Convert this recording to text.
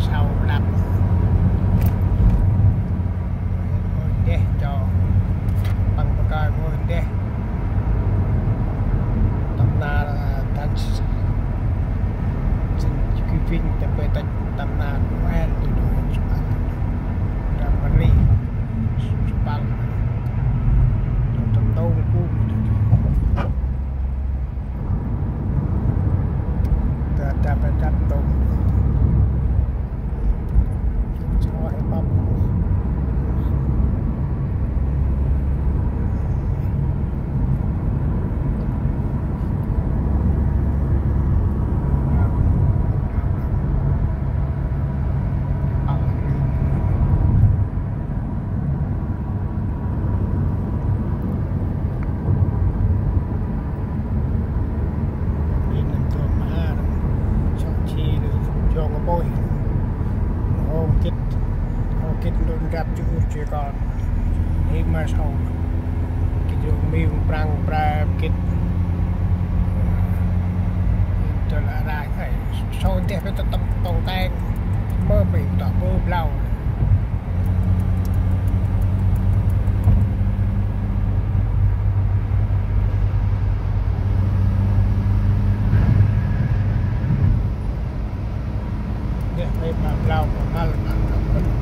sau mô hình đê cho bằng một cái mô hình đê tập na là tan xin quý vị tập về tập tầm na của em từ đồ hình chụp ảnh ra mà đi chụp ảnh tập đâu cũng tập tập tập đâu បុយហងគិតហងគិតដូចកាត់ជួជាកនហេម៉ាសអូគិតយកមីងប្រាំងប្រែគិតទៅឡារ៉ាហើយចូលតែទៅតំតងតែមើលពីតោះមើលប្លៅ que estoy con.